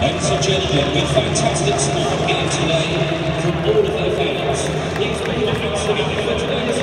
Ladies and gentlemen, with fantastic sport here today from all of their fans, please put your hands for today's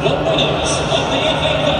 すごい!